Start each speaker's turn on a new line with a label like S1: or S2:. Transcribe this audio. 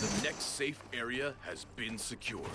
S1: The next safe area has been secured.